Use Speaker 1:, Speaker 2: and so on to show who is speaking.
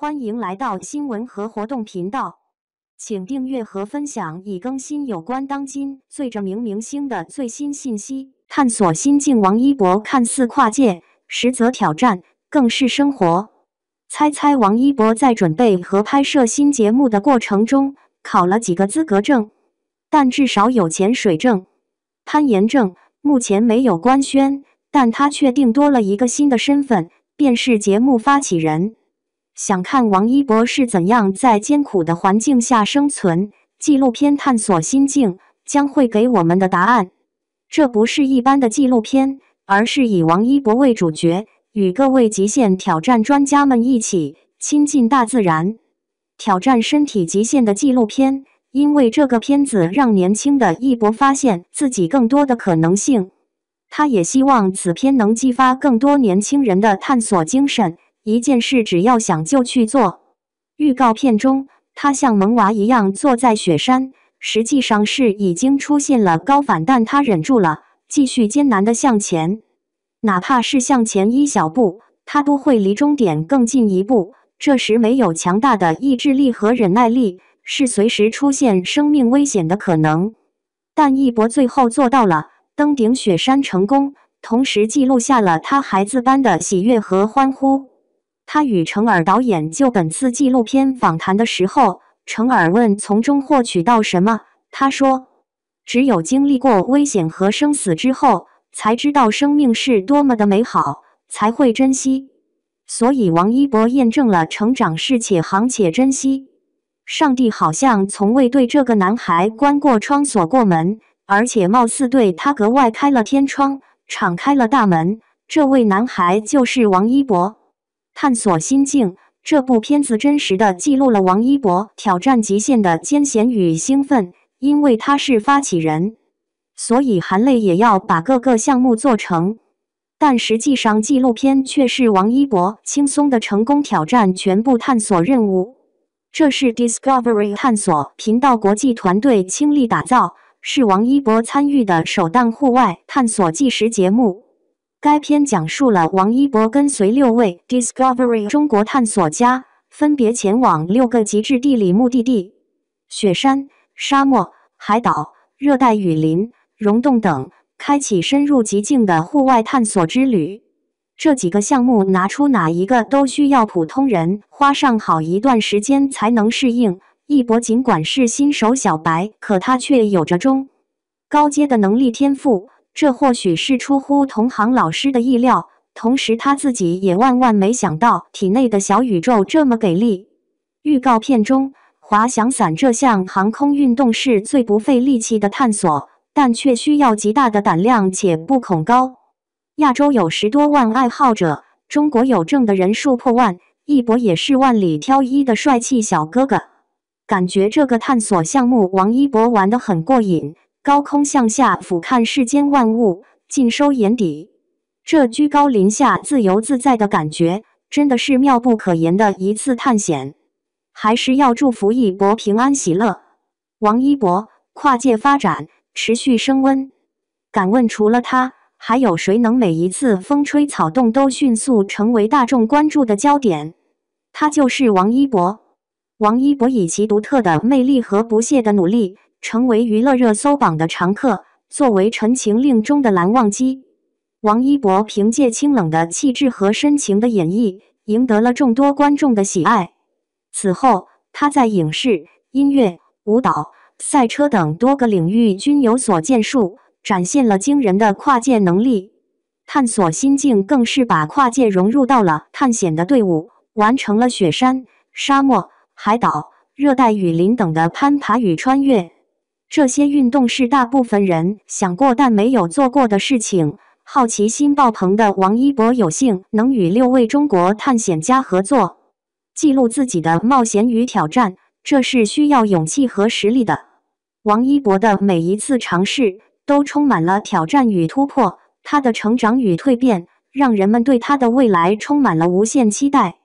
Speaker 1: 欢迎来到新闻和活动频道，请订阅和分享已更新有关当今最着名明星的最新信息。探索新境，王一博看似跨界，实则挑战，更是生活。猜猜王一博在准备和拍摄新节目的过程中考了几个资格证？但至少有潜水证、攀岩证。目前没有官宣，但他确定多了一个新的身份，便是节目发起人。想看王一博是怎样在艰苦的环境下生存？纪录片探索心境将会给我们的答案。这不是一般的纪录片，而是以王一博为主角，与各位极限挑战专家们一起亲近大自然，挑战身体极限的纪录片。因为这个片子让年轻的一博发现自己更多的可能性，他也希望此片能激发更多年轻人的探索精神。一件事只要想就去做。预告片中，他像萌娃一样坐在雪山，实际上是已经出现了高反，但他忍住了，继续艰难的向前，哪怕是向前一小步，他都会离终点更进一步。这时没有强大的意志力和忍耐力，是随时出现生命危险的可能。但一博最后做到了，登顶雪山成功，同时记录下了他孩子般的喜悦和欢呼。他与程耳导演就本次纪录片访谈的时候，程耳问从中获取到什么，他说：“只有经历过危险和生死之后，才知道生命是多么的美好，才会珍惜。所以王一博验证了成长是且行且珍惜。上帝好像从未对这个男孩关过窗锁过门，而且貌似对他格外开了天窗，敞开了大门。这位男孩就是王一博。”探索心境，这部片子真实的记录了王一博挑战极限的艰险与兴奋。因为他是发起人，所以含泪也要把各个项目做成。但实际上，纪录片却是王一博轻松的成功挑战全部探索任务。这是 Discovery 探索频道国际团队倾力打造，是王一博参与的首档户外探索纪实节目。该片讲述了王一博跟随六位 Discovery 中国探索家，分别前往六个极致地理目的地：雪山、沙漠、海岛、热带雨林、溶洞等，开启深入极境的户外探索之旅。这几个项目拿出哪一个都需要普通人花上好一段时间才能适应。一博尽管是新手小白，可他却有着中高阶的能力天赋。这或许是出乎同行老师的意料，同时他自己也万万没想到体内的小宇宙这么给力。预告片中，滑翔伞这项航空运动是最不费力气的探索，但却需要极大的胆量且不恐高。亚洲有十多万爱好者，中国有证的人数破万，一博也是万里挑一的帅气小哥哥。感觉这个探索项目，王一博玩得很过瘾。高空向下俯瞰世间万物，尽收眼底。这居高临下、自由自在的感觉，真的是妙不可言的一次探险。还是要祝福一博平安喜乐。王一博跨界发展，持续升温。敢问，除了他，还有谁能每一次风吹草动都迅速成为大众关注的焦点？他就是王一博。王一博以其独特的魅力和不懈的努力。成为娱乐热搜榜的常客。作为《陈情令》中的蓝忘机，王一博凭借清冷的气质和深情的演绎，赢得了众多观众的喜爱。此后，他在影视、音乐、舞蹈、赛车等多个领域均有所建树，展现了惊人的跨界能力。探索心境更是把跨界融入到了探险的队伍，完成了雪山、沙漠、海岛、热带雨林等的攀爬与穿越。这些运动是大部分人想过但没有做过的事情。好奇心爆棚的王一博有幸能与六位中国探险家合作，记录自己的冒险与挑战，这是需要勇气和实力的。王一博的每一次尝试都充满了挑战与突破，他的成长与蜕变让人们对他的未来充满了无限期待。